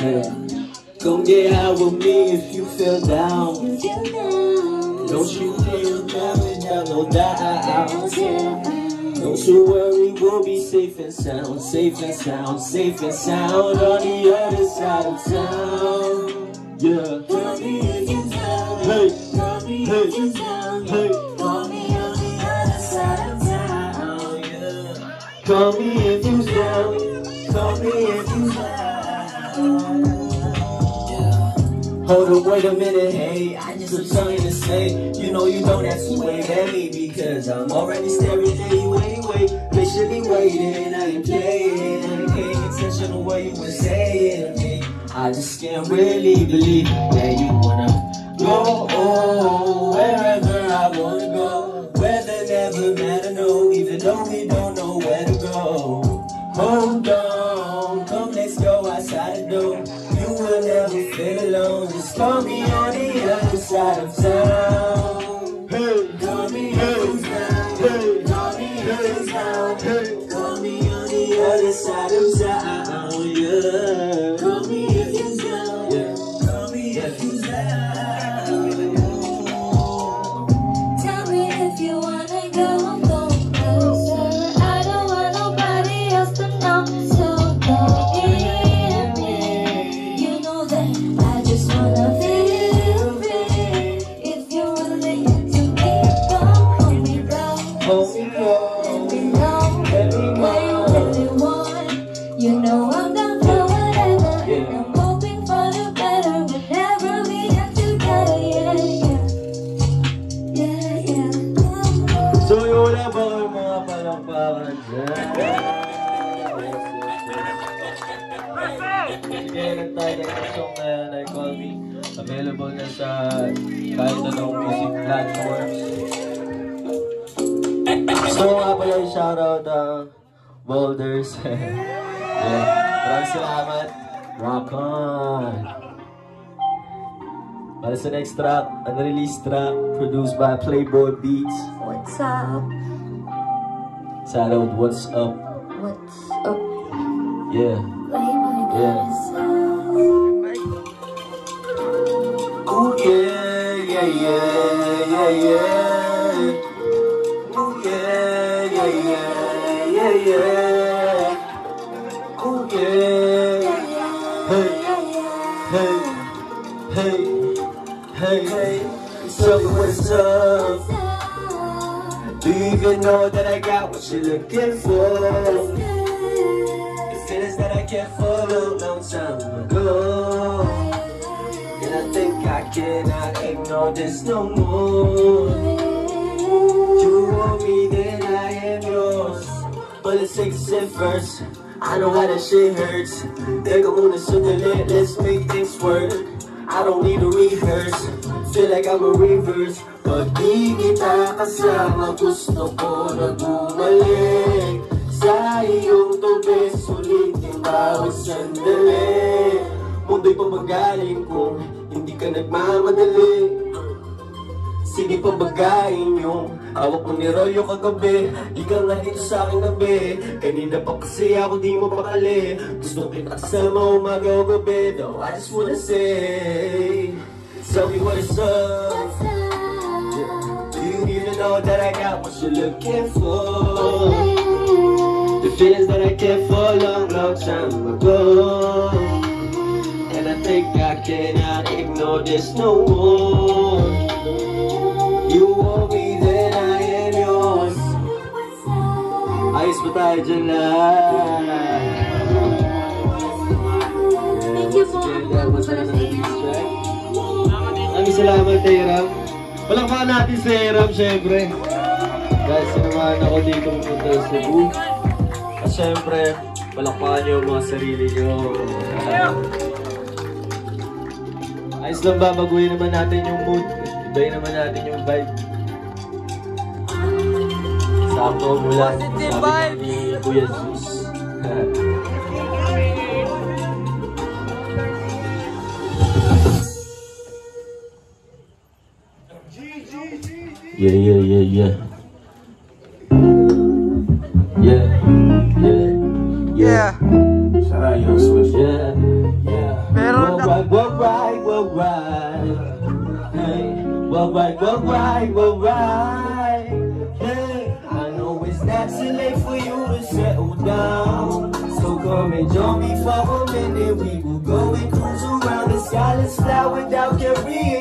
Come get out with me if you feel down. Don't you feel down, down, no doubt. Don't you worry, we'll be safe and sound, safe and sound, safe and sound on the other side of town. Yeah. Hey, hey, hey. Call me on the other side of town. Yeah. Call me if you down. Call me if you down. Hold up, wait a minute, hey. I just have something to say. You know you don't have to wait me because I'm already staring at you anyway. Patiently waiting, I ain't playing. I ain't paying attention to what you were saying to me. I just can't really believe that you wanna go oh, wherever the other Sige, lang tayo ng song na ay Call Me. Available na sa kahit anong music platforms. So nga pala yung shoutout ang Boulders. yeah. Maraming salamat. Rock on! Para sa next track, unreleased track, produced by Playboy Beats. What's up? Titled What's Up? What's up? Yeah. Yeah. Ooh yeah, yeah, yeah, yeah, yeah. Ooh yeah, yeah, yeah, yeah, yeah. Ooh yeah. Hey, hey, hey, hey, hey. So what's up? Do you even know that I got what you're looking for? The feelings that I for a long time ago. And I think I cannot ignore this no more. You want me, then I am yours. But let's take a first. I know how that shit hurts. Teka muna sandali, let's make things work. I don't need to rehearse. Feel like I'm a reverse. Pag di kita kasama, gusto ko na bumalik. Sa iyong tubi, sulitin bawat sandali. Mundo'y pamagaling kung hindi ka nagmamadali. Sige pa bagayin yung hawak mo ni Rolyo kagabi. Di ka nga dito sa akin gabi. Kanina pa kasi ako di mo pakali Gusto kita kasama umaga o gabi Though I just wanna say Tell me what up Do you even know that I got what you're looking for The feelings that I kept for a long, long time ago And I think I cannot ignore this no more You want me, then I am yours. Release track. Maraming salamat, Eiram. Palakpakan natin si Eiram, syempre. Guys, sinamahan ako dito pumunta sa Cebu. Syempre, palakpakan niyo mga sarili niyo. Ayos lang ba, baguhin naman natin yung mood. Ibayin naman natin yung vibe. Sakto mula sabi ni Kuya Zeus. yeah, yeah, yeah, yeah. Yeah, yeah, Yeah. yeah. Yeah, yeah. right. Hey, well right, well right, well right. Hey, I know it's not too late for you to settle down. So come and join me for a minute. We will go and cruise around the sky. Let's fly without carrying any doubts.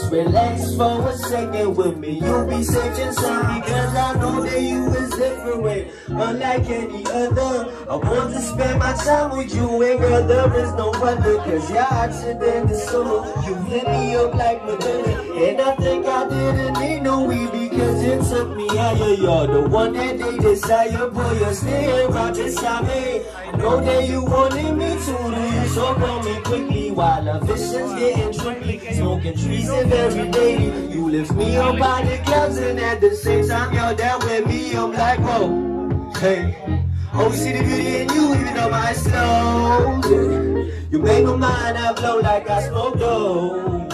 Let's relax for a second with me. You'll be safe and sound because I know that you is different, unlike any other. I want to spend my time with you and girl, there is no other. Cause hotter than the sun. You hit me up like Madonna. And I think I didn't need no weed because it took me higher. You're the one that they desire, boy. You're still right beside me. I know that you wanted me to you, so call me quickly while our vision's getting tricky. Smoking trees and every day. You lift me up by the clouds, and at the same time, you're down with me. I'm like, whoa, hey. You see the beauty in you, even though my. Yeah. You make my mind I blow like I smoke dope.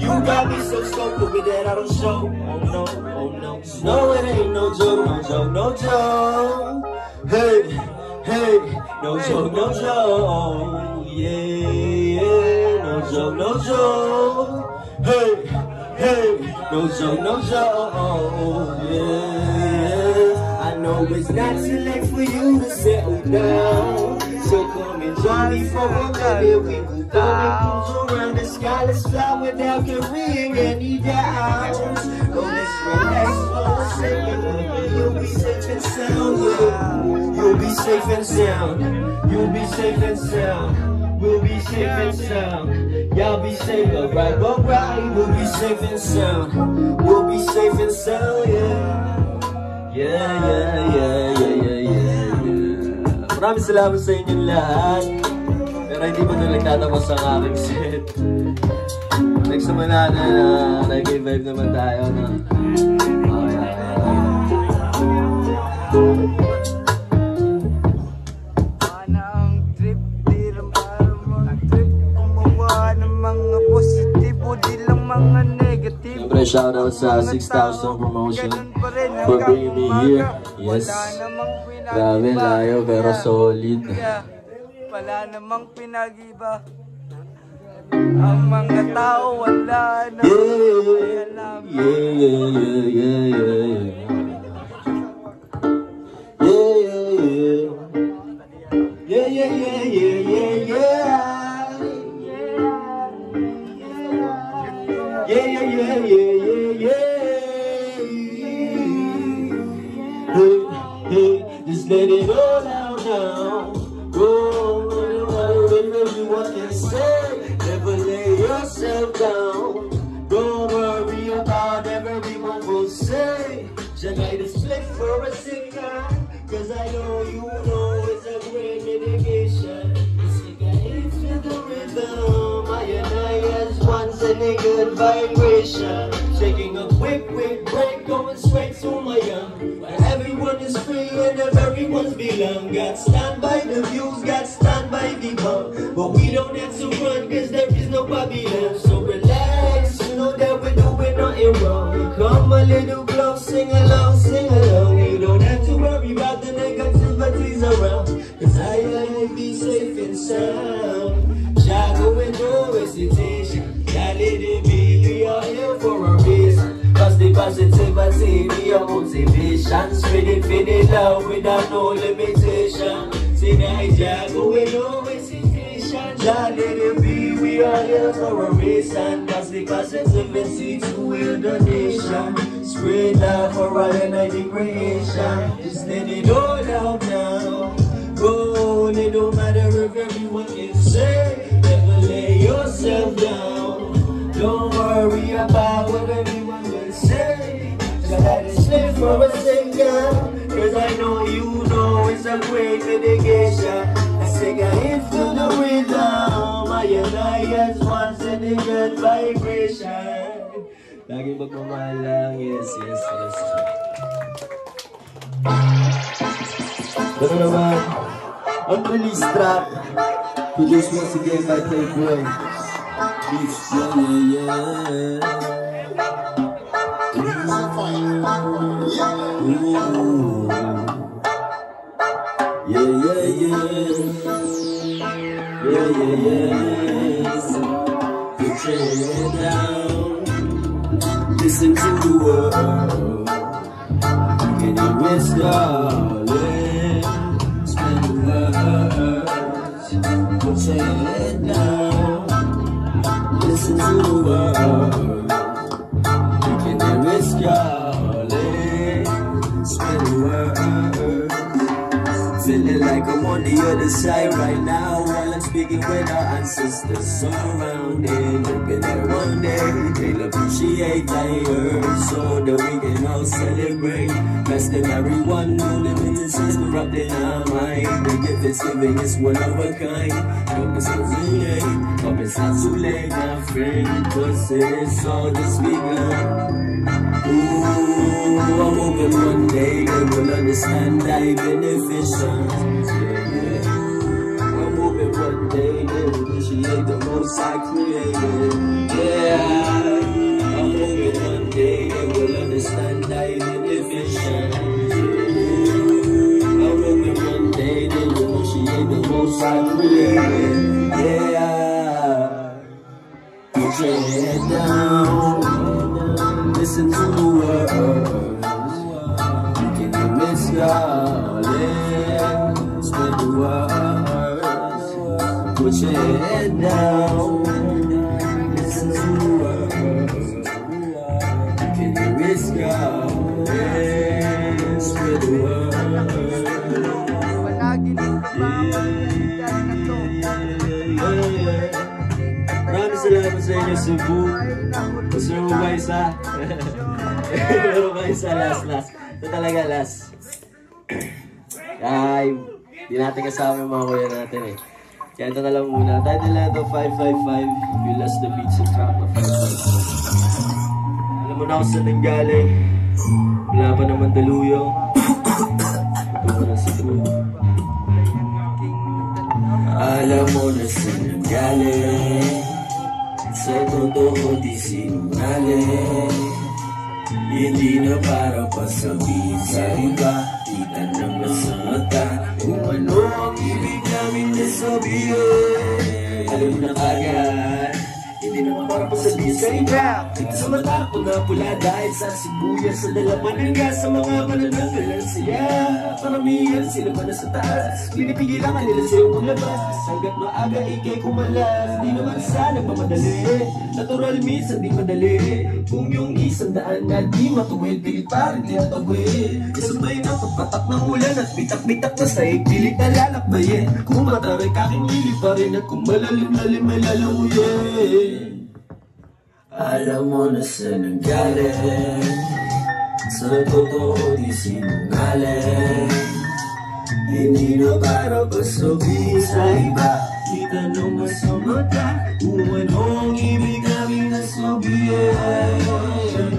You got me so stoked with that I don't show. Oh no, oh no. No, it ain't no joke, no joke, no joke. Hey, hey, no joke, no joke. Yeah, yeah, no joke, no joke. Hey, hey, no joke, no joke. Yeah, know it's not too late for you to settle down. So come and join me for a minute. We will go and cruise around the sky. Let's fly without carrying any doubts. Go, let's relax for a second. You'll be safe and sound. Yeah. You'll be safe and sound. You'll be safe and sound. We'll be safe and sound. Y'all be safe, alright, alright. We'll be safe and sound. We'll be safe and sound, yeah. Yeah, yeah, yeah, yeah, yeah, yeah, yeah. Maraming salamat sa inyong lahat. Pero hindi pa na nagtatapos ang aking set. Next naman natin, uh, nag-vibe naman tayo, no? Mag-trip Gumawa ng mga positibo, di lang mga Siyempre, shoutout sa 6,000 promotion for bringing me here. Yes. Grabe, layo, pero solid. Wala namang pinag-iba Ang mga tao wala na Yeah, yeah, yeah, yeah, yeah, yeah, yeah. Yeah, yeah, yeah. Yeah, yeah, yeah, yeah, yeah, yeah. Yeah, yeah, yeah, yeah, yeah, let it all out now. Go, on, whatever you want to say. Never lay yourself down. Don't worry about everyone will say. Light a split for a second. Cause I know you know it's a great medication. It's a the rhythm. I and I as one sending good vibration. Taking a quick, quick break, going straight to my young. Where everyone is free and everyone's belong. Got stand by the views, got stand by the bump. But we don't have to run cause there is no Babylon. So relax, you know that we're doing nothing wrong. Come a little close, motivation. Spreading for the love without no limitation. See Jago and no hesitation. That little be, we are here for a reason. Cause the positivity to heal the nation. Spread love for all united creation. Just let it all out now. For a second. Cause I know you know it's a great mitigation. I sing a hit to the rhythm. I and I as one sending good vibration. Laging magmamahal. Yes, yes, yes. Ito naman, ang release track. Produced once again by Playboy. Beats, yeah, yeah, yeah. Listen to the world. Can you rest, darling? Put your head down. Listen to the world. Darling? Words. Feeling like I'm on the other side right now speaking with our ancestors surrounding Hoping that one day. They'll appreciate earth So that we can all celebrate. Best than everyone know the limits is corrupting our mind. The gift it's giving is one of a kind. Hope it's not too late, hope it's not too late my friend Cause it's all just begun. Ooh, I'm hoping one day they will understand thy beneficence. Yeah. Appreciate the most I created. Yeah, I'm hoping one day they will understand thy beneficence. Yeah, I'm hoping one day they will appreciate the most I created. Ba isa? Meron ba isa last last? Ito talaga last. Ay, di natin kasama yung mga kuya natin eh. Kaya ito na lang muna. Title na ito, 555. We lost the beats and track na 555. Alam mo na kung saan nanggaling. Wala pa naman daluyong. Ito mo na si True. Alam mo na saan nanggaling. Sa totoo di sinungaling Hindi na para pasabihin sa iba. Kita naman sa mata Kung ano ang ibig namin na sabihin. Alam na kagad Hindi para pasabihin sa iba Kita sa mata ko na pula Dahil sa sibuyas Sa dalaman hanggang sa mga manananggalan siya. Paramihan sila pa na sa taas. Pinipigilan ka nila sa'yo maglabas Hanggat maaga ikay kumalas. Di naman sana mamadali. Natural minsan di madali. Kung yung isang daan na di matuwid Pilit pa rin tinatawid Kasabay ng pagpatak ng ulan At bitak-bitak na sa ikilig na lalakbayin. Kung mataray kaking lili pa rin At kung malalim-lalim ay lalamuyin Alam mo na sa nanggaling. Sa totoo di sinungaling. Hindi na para pasabihin sa iba. Kita naman sa mata Kung anong ibig namin na sabihin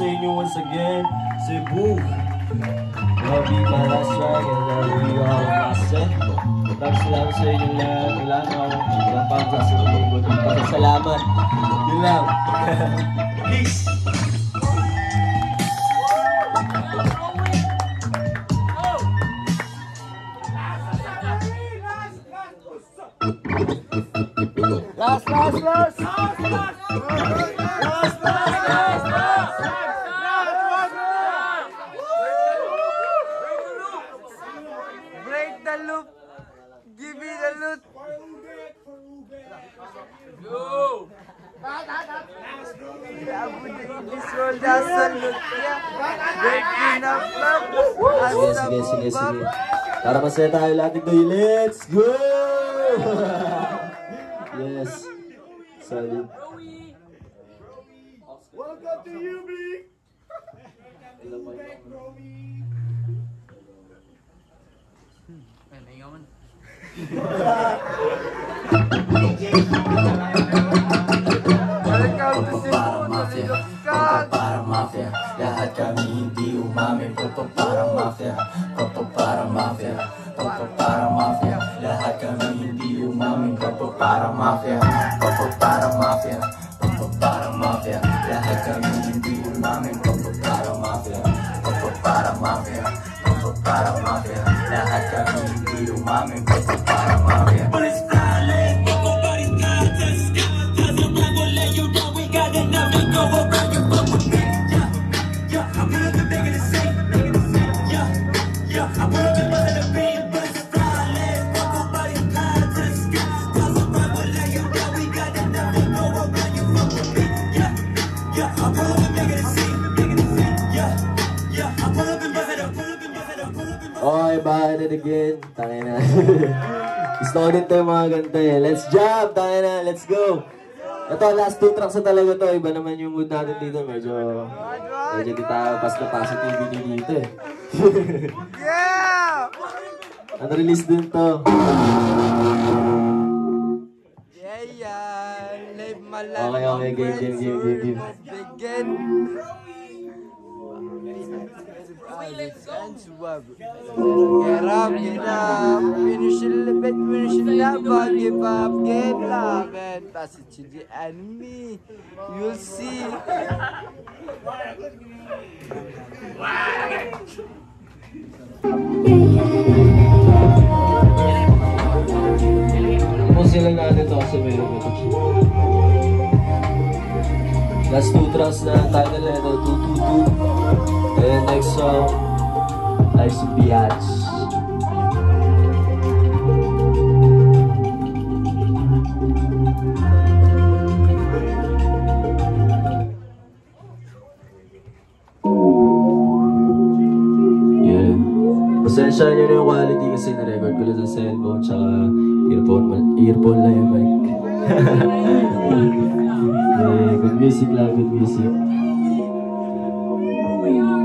sa inyo once again. Cebu. Love you, my last track, and I love you all myself. Maraming salamat sa inyo lahat. Wala na ako. Wala pa akong sasabihin. Salamat. Yun lang. Peace. Last, last, last! Love Sige, sige, sige, sige. Para masaya tayo lahat ito. Let's go! yes. Solid. Welcome to UB! Welcome to para Welcome to Cebu, Naliluskan! Para mafia, lahat para mafia, puto para mafia Puto para mafia, lahat kami hindi umamin Puto para mafia, puto para mafia Puto para mafia, lahat kami hindi umamin Puto para mafia, puto para mafia Parang mafia Lahat kami hindi umamin Papa parang mafia it again. Tangin na. Gusto ko din tayo mga ganito eh. Let's jump! Tangin na, let's go! Ito, last two tracks na talaga to. Iba naman yung mood natin dito. Medyo, medyo di tayo pas na positivity dito eh. Yeah! Unreleased din to. Yeah, yeah. Live my life. Okay, okay, game, game, game, game, game. Begin. Get up, get up. Finish it a bit, finish it give up. Up to the enemy. You'll see. Tapos lang natin to kasi ito. Last two tracks na title na ito, 222. And next song, Life's a Biatch. Yeah. Pasensya nyo na yung quality kasi na-record ko lang sa cellphone tsaka earphone, earphone lang yung mic. yeah, good music lang, good music.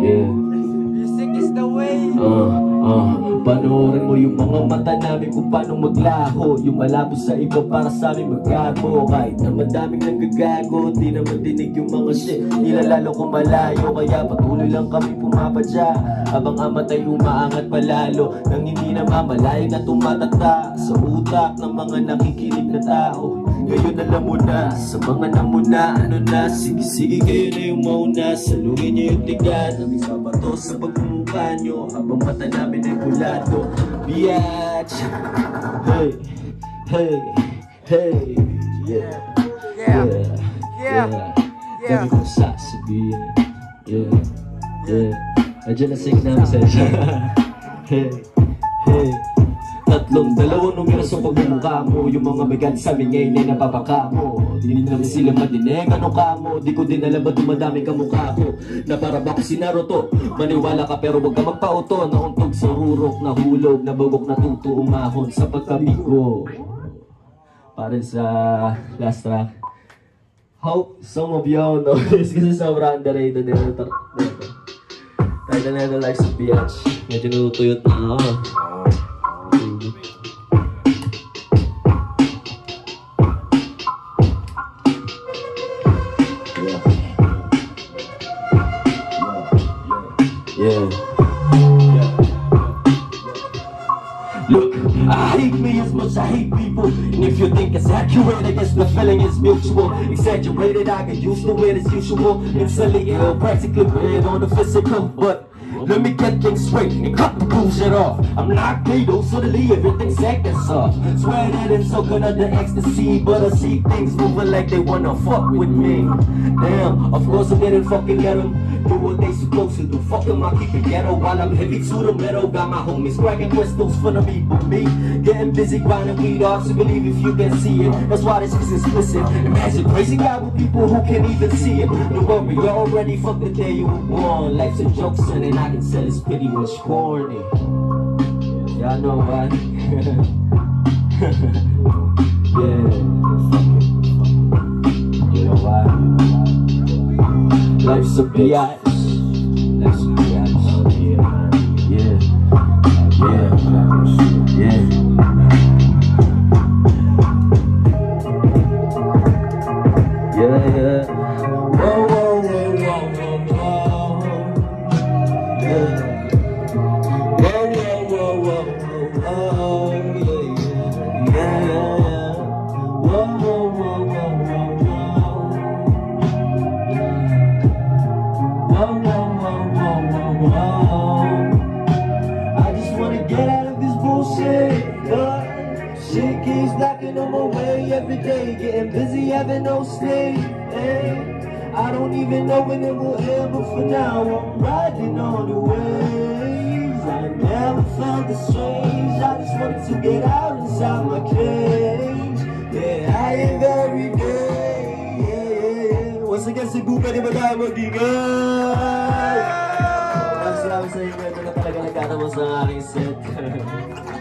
Yeah. Music is the way. Ah, ah, panoorin mo yung mga mata namin kung paano maglaho. Yung malabo sa iba para sa amin maggago. Kahit na madaming nanggagago Di naman dinig yung mga shit. Nila lalo kung malayo Kaya patuloy lang kami pumapadya. Habang amatay umaangat palalo Nang hindi na mamalayan na tumatata Sa utak ng mga nakikinig na tao Ngayon alam mo na Sa mga namuna Ano na Sige sige kayo na yung mauna. Salungin niyo yung tigan Ang isa ba to sa pagmumukha nyo Habang mata namin ay bulado Biatch! Hey! Hey! Hey! Yeah! Yeah. Yeah. Yeah. Dami kong sasabihin. Yeah. Yeah. Nasing na masensya Hey! Hey Tatlong dalawang numero sa pagmumukha mo Yung mga bigat sa amin ngayon ay napapaka mo Di namin sila madinig ano ka mo Di ko din alam ba't dumadami ka mukha ko Na para ba si Naruto Maniwala ka pero wag ka magpauto Nauntog sa hurok na hulog Na bagok na tuto umahon sa pagkabigo Para sa last track Hope some of y'all know this kasi sobrang underrated nito. nito. Title na ito like sa biatch. Medyo natutuyot na ako. Think it's accurate, I guess the feeling is mutual. Exaggerated, I get used to it as usual. Instantly ill, practically red on the physical. But let me get things straight and cut the bullshit off. I'm not Kato, oh, suddenly everything's acting soft. Swear that it's so good under ecstasy, but I see things moving like they wanna fuck with me. Damn, of course I didn't fucking let them do what they supposed to do. Fuck them, I keep it ghetto while I'm heavy to the metal. Got my homies cracking crystals for the people. Me getting busy grinding weed off, so believe if you can see it. That's why this is explicit. Imagine crazy guy with people who can't even see it. Don't worry, you're already fucked the day you were born. Life's a joke, son, and I can tell it's pretty much corny. Y'all know why? yeah. You know why? Life's a biatch. The waves. I never felt this strange. I just wanted to get out inside my cage. Yeah, I am every day. Yeah. Once again, Cebu, pwede ba tayo magbigay? Maraming salamat sa inyo. Ito na talaga nagkatapos ng aking set.